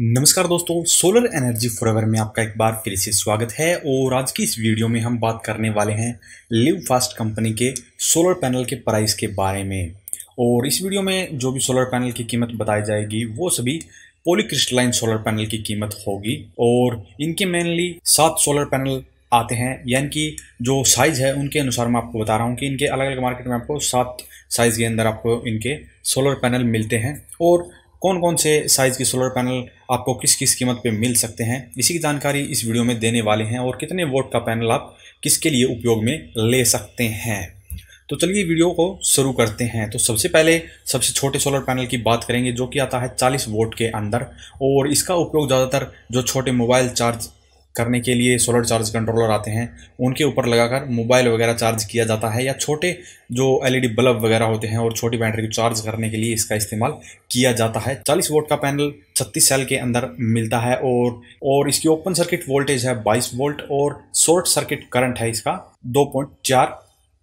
नमस्कार दोस्तों solar energy forever में आपका एक बार फिर से स्वागत है और आज की इस वीडियो में हम बात करने वाले हैं लिव फास्ट कंपनी के सोलर पैनल के प्राइस के बारे में। और इस वीडियो में जो भी सोलर पैनल की कीमत बताई जाएगी, वो सभी पोलिक्रिस्टलाइन सोलर पैनल की कीमत होगी और इनके मेनली सात सोलर पैनल आते हैं। यानी कि जो साइज़ है, उनके अनुसार मैं आपको बता रहा हूँ कि इनके अलग अलग मार्केट में आपको सात साइज़ के अंदर आपको इनके सोलर पैनल मिलते हैं। और कौन कौन से साइज़ के सोलर पैनल आपको किस किस कीमत पे मिल सकते हैं, इसी की जानकारी इस वीडियो में देने वाले हैं और कितने वोट का पैनल आप किसके लिए उपयोग में ले सकते हैं। तो चलिए वीडियो को शुरू करते हैं। तो सबसे पहले, सबसे छोटे सोलर पैनल की बात करेंगे जो कि आता है 40 वोट के अंदर और इसका उपयोग ज़्यादातर जो छोटे मोबाइल चार्ज करने के लिए सोलर चार्ज कंट्रोलर आते हैं। उनके ऊपर लगाकर मोबाइल वगैरह चार्ज किया जाता है या छोटे जो एलईडी बल्ब वगैरह होते हैं और छोटी बैटरी को चार्ज करने के लिए इसका इस्तेमाल किया जाता है। 40 वोल्ट का पैनल 36 सेल के अंदर मिलता है और और इसकी ओपन सर्किट वोल्टेज है 22 वोल्ट और शॉर्ट सर्किट करंट है इसका 2.4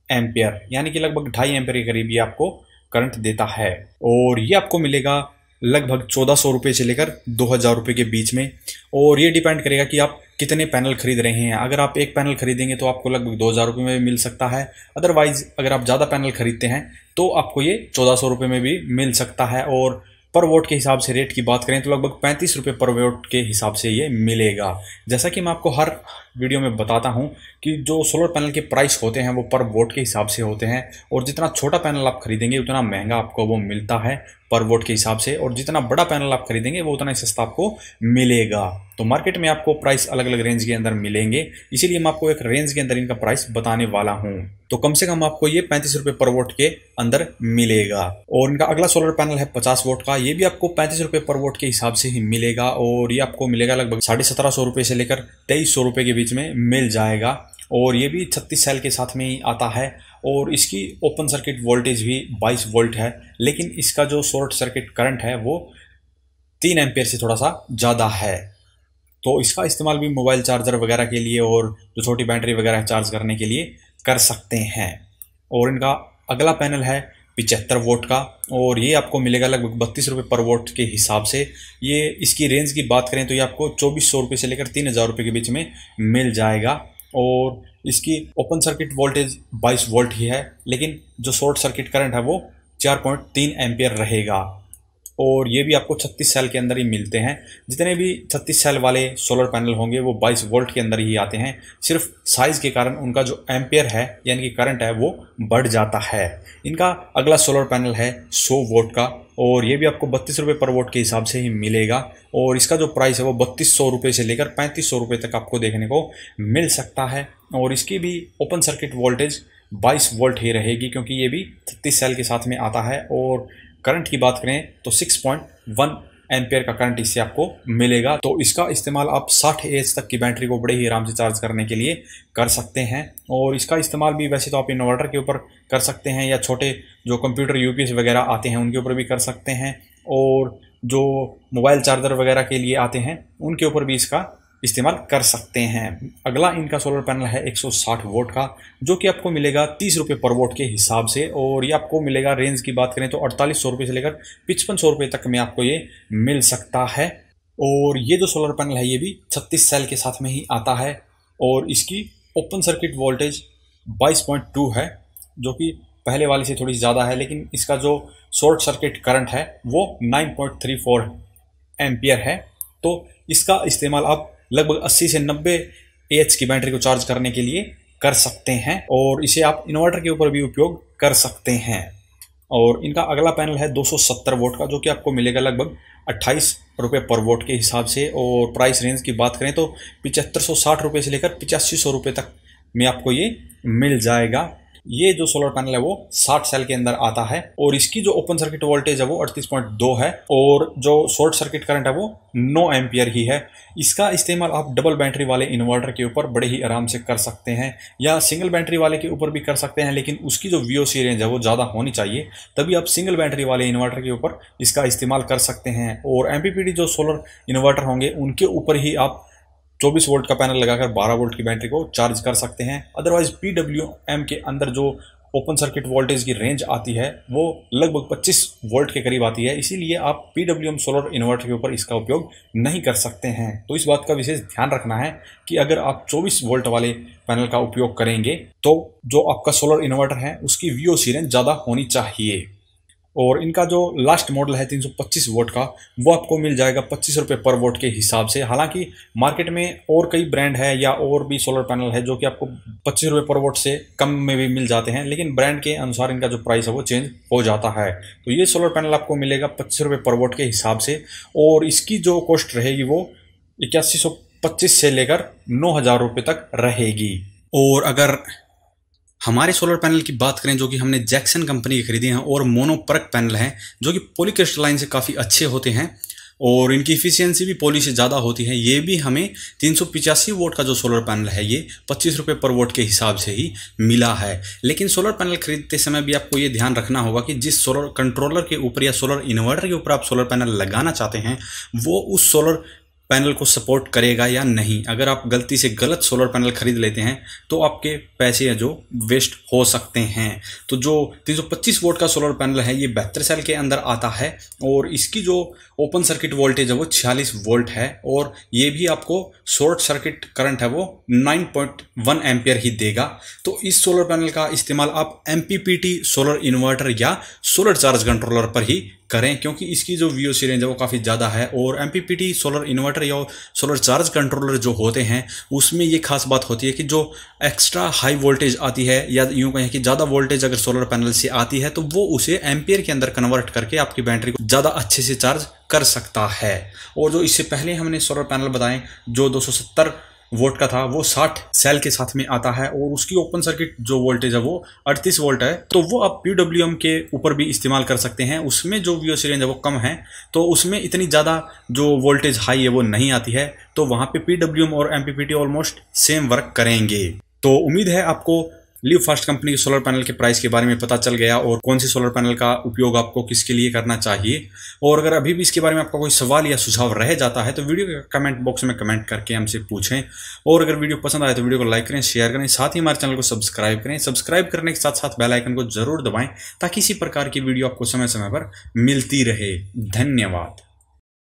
एम्पियर यानी कि लगभग ढाई एम्पियर के करीब ये आपको करंट देता है। और ये आपको मिलेगा लगभग चौदह सौ रुपये से लेकर दो हज़ार रुपये के बीच में। और ये डिपेंड करेगा कि आप कितने पैनल खरीद रहे हैं? अगर आप एक पैनल खरीदेंगे तो आपको लगभग दो हज़ार रुपये में भी मिल सकता है। अदरवाइज़ अगर आप ज़्यादा पैनल खरीदते हैं तो आपको ये चौदह सौ रुपये में भी मिल सकता है। और पर वोट के हिसाब से रेट की बात करें तो लगभग पैंतीस रुपये पर वोट के हिसाब से ये मिलेगा। जैसा कि मैं आपको हर वीडियो में बताता हूँ कि जो सोलर पैनल के प्राइस होते हैं, वो पर वोट के हिसाब से होते हैं और जितना छोटा पैनल आप खरीदेंगे, उतना महँगा आपको वो मिलता है पर वोट के हिसाब से और जितना बड़ा पैनल आप खरीदेंगे, वो उतना ही सस्ता आपको मिलेगा। तो मार्केट में आपको प्राइस अलग अलग रेंज के अंदर मिलेंगे, इसीलिए मैं आपको एक रेंज के अंदर इनका प्राइस बताने वाला हूँ। तो कम से कम आपको ये पैंतीस रुपये पर वोट के अंदर मिलेगा और इनका अगला सोलर पैनल है पचास वोट का, ये भी आपको पैंतीस रुपये पर वोट के हिसाब से ही मिलेगा और ये आपको मिलेगा लगभग साढ़े सत्रह सौ रुपये से लेकर तेईस सौ रुपये के बीच में मिल जाएगा। और ये भी छत्तीस सेल के साथ में ही आता है। और इसकी ओपन सर्किट वोल्टेज भी 22 वोल्ट है। लेकिन इसका जो शॉर्ट सर्किट करंट है, वो तीन एम्पेयर से थोड़ा सा ज़्यादा है। तो इसका इस्तेमाल भी मोबाइल चार्जर वगैरह के लिए और जो छोटी बैटरी वगैरह चार्ज करने के लिए कर सकते हैं। और इनका अगला पैनल है पिचहत्तर वोट का, और ये आपको मिलेगा लगभग बत्तीस रुपये पर वोट के हिसाब से। ये इसकी रेंज की बात करें तो ये आपको चौबीस सौ रुपये से लेकर तीन हज़ार रुपये के बीच में मिल जाएगा। और इसकी ओपन सर्किट वोल्टेज 22 वोल्ट ही है, लेकिन जो शॉर्ट सर्किट करंट है वो 4.3 एम्पियर रहेगा। और ये भी आपको 36 सेल के अंदर ही मिलते हैं। जितने भी 36 सेल वाले सोलर पैनल होंगे, वो 22 वोल्ट के अंदर ही आते हैं। सिर्फ़ साइज़ के कारण उनका जो एम्पेयर है, यानी कि करंट है, वो बढ़ जाता है। इनका अगला सोलर पैनल है 100 वोल्ट का, और ये भी आपको बत्तीस रुपये पर वोट के हिसाब से ही मिलेगा। और इसका जो प्राइस है, वो बत्तीस सौ रुपये से लेकर पैंतीस सौ रुपये तक आपको देखने को मिल सकता है। और इसकी भी ओपन सर्किट वोल्टेज 22 वोल्ट ही रहेगी, क्योंकि ये भी 36 सेल के साथ में आता है। और करंट की बात करें तो 6.1 एम्पेयर का करंट इससे आपको मिलेगा। तो इसका इस्तेमाल आप 60 एज तक की बैटरी को बड़े ही आराम से चार्ज करने के लिए कर सकते हैं। और इसका इस्तेमाल भी वैसे तो आप इन्वर्टर के ऊपर कर सकते हैं या छोटे जो कंप्यूटर यूपीएस वगैरह आते हैं उनके ऊपर भी कर सकते हैं। और जो मोबाइल चार्जर वगैरह के लिए आते हैं, उनके ऊपर भी इसका इस्तेमाल कर सकते हैं। अगला इनका सोलर पैनल है 160 वोट का, जो कि आपको मिलेगा तीस रुपये पर वोट के हिसाब से, और ये आपको मिलेगा रेंज की बात करें तो अड़तालीस सौ रुपये से लेकर पिचपन सौ रुपये तक में आपको ये मिल सकता है। और ये जो सोलर पैनल है ये भी छत्तीस सेल के साथ में ही आता है, और इसकी ओपन सर्किट वोल्टेज बाईस है, जो कि पहले वाले से थोड़ी ज़्यादा है, लेकिन इसका जो शॉर्ट सर्किट करंट है वो 9.34 एम्पियर है। तो इसका इस्तेमाल आप लगभग 80 से 90 एच की बैटरी को चार्ज करने के लिए कर सकते हैं और इसे आप इन्वर्टर के ऊपर भी उपयोग कर सकते हैं। और इनका अगला पैनल है 270 वोट का, जो कि आपको मिलेगा लगभग अट्ठाईस रुपये पर वोट के हिसाब से। और प्राइस रेंज की बात करें तो पिचहत्तर सौ साठ रुपये से लेकर पिचासी सौ रुपये तक में आपको ये मिल जाएगा। ये जो सोलर पैनल है वो 60 सेल के अंदर आता है और इसकी जो ओपन सर्किट वोल्टेज है वो 38.2 है और जो शॉर्ट सर्किट करंट है वो 9 एम्पियर ही है। इसका इस्तेमाल आप डबल बैटरी वाले इन्वर्टर के ऊपर बड़े ही आराम से कर सकते हैं या सिंगल बैटरी वाले के ऊपर भी कर सकते हैं, लेकिन उसकी जो वीओसी रेंज है वो ज़्यादा होनी चाहिए, तभी आप सिंगल बैटरी वाले इन्वर्टर के ऊपर इसका इस्तेमाल कर सकते हैं। और एम जो सोलर इन्वर्टर होंगे, उनके ऊपर ही आप 24 वोल्ट का पैनल लगाकर 12 वोल्ट की बैटरी को चार्ज कर सकते हैं। अदरवाइज़ पी के अंदर जो ओपन सर्किट वोल्टेज की रेंज आती है, वो लगभग 25 वोल्ट के करीब आती है। इसीलिए आप पी सोलर इन्वर्टर के ऊपर इसका उपयोग नहीं कर सकते हैं। तो इस बात का विशेष ध्यान रखना है कि अगर आप 24 वोल्ट वाले पैनल का उपयोग करेंगे तो जो आपका सोलर इन्वर्टर है, उसकी वी रेंज ज़्यादा होनी चाहिए। और इनका जो लास्ट मॉडल है 325 वोट का, वो आपको मिल जाएगा पच्चीस रुपये पर वोट के हिसाब से। हालाँकि मार्केट में और कई ब्रांड है या और भी सोलर पैनल है जो कि आपको पच्चीस रुपये पर वोट से कम में भी मिल जाते हैं, लेकिन ब्रांड के अनुसार इनका जो प्राइस है वो चेंज हो जाता है। तो ये सोलर पैनल आपको मिलेगा पच्चीस रुपये पर वोट के हिसाब से, और इसकी जो कॉस्ट रहेगी वो इक्यासी सौ पच्चीस से लेकर नौ हज़ार रुपये तक रहेगी। और अगर हमारे सोलर पैनल की बात करें जो कि हमने जैक्सन कंपनी के खरीदे हैं और मोनोपर्क पैनल हैं, जो कि पोलिक्रिस्टलाइन से काफ़ी अच्छे होते हैं और इनकी इफिशियंसी भी पोली से ज़्यादा होती है। ये भी हमें तीन वोट का जो सोलर पैनल है, ये पच्चीस रुपये पर वोट के हिसाब से ही मिला है। लेकिन सोलर पैनल खरीदते समय भी आपको ये ध्यान रखना होगा कि जिस सोलर कंट्रोलर के ऊपर या सोलर इन्वर्टर के ऊपर आप सोलर पैनल लगाना चाहते हैं, वो उस सोलर पैनल को सपोर्ट करेगा या नहीं? अगर आप गलती से गलत सोलर पैनल खरीद लेते हैं तो आपके पैसे जो वेस्ट हो सकते हैं। तो जो 325 वोल्ट का सोलर पैनल है, ये बहत्तर सेल के अंदर आता है और इसकी जो ओपन सर्किट वोल्टेज है, वो 46 वोल्ट है और ये भी आपको शॉर्ट सर्किट करंट है, वो 9.1 एम्पियर ही देगा। तो इस सोलर पैनल का इस्तेमाल आप एमपीपीटी सोलर इन्वर्टर या सोलर चार्ज कंट्रोलर पर ही करें, क्योंकि इसकी जो वी रेंज है वो काफ़ी ज़्यादा है और M P P T solar inverter या सोलर चार्ज कंट्रोलर जो होते हैं, उसमें ये खास बात होती है कि जो एक्स्ट्रा हाई वोल्टेज आती है या यूँ कहें कि ज़्यादा वोल्टेज अगर सोलर पैनल से आती है तो वो उसे एम्पियर के अंदर कन्वर्ट करके आपकी बैटरी को ज़्यादा अच्छे से चार्ज कर सकता है। और जो इससे पहले हमने सोलर पैनल बताएँ, जो 270 वोल्ट का था, वो 60 सेल के साथ में आता है और उसकी ओपन सर्किट जो वोल्टेज है वो 38 वोल्ट है तो वो आप पीडब्ल्यूएम के ऊपर भी इस्तेमाल कर सकते हैं। उसमें जो वी रेंज है वो कम है तो उसमें इतनी ज़्यादा जो वोल्टेज हाई है वो नहीं आती है तो वहाँ पे पी और एमपीपीटी ऑलमोस्ट सेम वर्क करेंगे। तो उम्मीद है आपको लिव फास्ट कंपनी के सोलर पैनल के प्राइस के बारे में पता चल गया और कौन सी सोलर पैनल का उपयोग आपको किसके लिए करना चाहिए? और अगर अभी भी इसके बारे में आपका कोई सवाल या सुझाव रह जाता है तो वीडियो के कमेंट बॉक्स में कमेंट करके हमसे पूछें। और अगर वीडियो पसंद आए तो वीडियो को लाइक करें शेयर करें, साथ ही हमारे चैनल को सब्सक्राइब करें। सब्सक्राइब करने के साथ साथ बेलाइकन को ज़रूर दबाएँ, ताकि इसी प्रकार की वीडियो आपको समय समय पर मिलती रहे। धन्यवाद।